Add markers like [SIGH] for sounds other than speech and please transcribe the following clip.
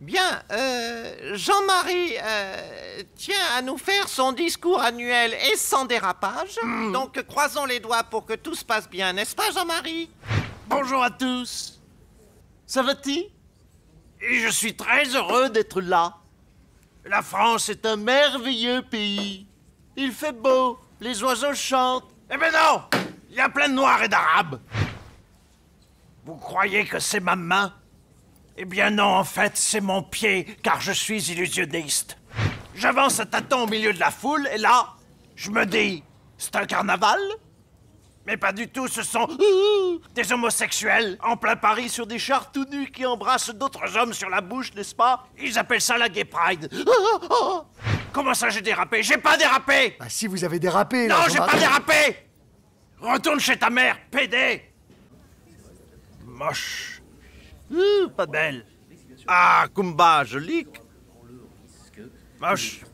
Bien, euh, Jean-Marie euh, tient à nous faire son discours annuel et sans dérapage. Donc croisons les doigts pour que tout se passe bien, n'est-ce pas Jean-Marie? Bonjour à tous. Ça va-t-il Et je suis très heureux d'être là. La France est un merveilleux pays. Il fait beau, les oiseaux chantent. Eh ben non Il y a plein de noirs et d'arabes. Vous croyez que c'est ma main? Eh bien non, en fait, c'est mon pied, car je suis illusionniste. J'avance à tâtons au milieu de la foule, et là, je me dis, c'est un carnaval? Mais pas du tout, ce sont ouh, des homosexuels en plein Paris sur des chars tout nus qui embrassent d'autres hommes sur la bouche, n'est-ce pas? Ils appellent ça la gay pride. [LAUGHS] Comment ça j'ai dérapé? J'ai pas dérapé! Bah si vous avez dérapé, Non, j'ai pas dérapé! Retourne chez ta mère, pédé Moche. Ouh, pas belle. Ah, Kumba, joli. Moche.